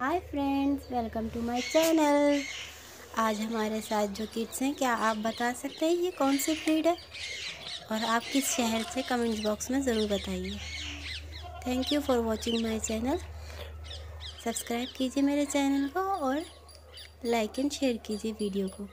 Hi friends welcome to my channel आज हमारे साथ जो किड्स हैं, क्या आप बता सकते हैं ये कौन सी ब्रीड है? और आप किस शहर से? कमेंट्स बॉक्स में ज़रूर बताइए। Thank you for watching my channel subscribe कीजिए मेरे चैनल को और लाइक एंड शेयर कीजिए वीडियो को।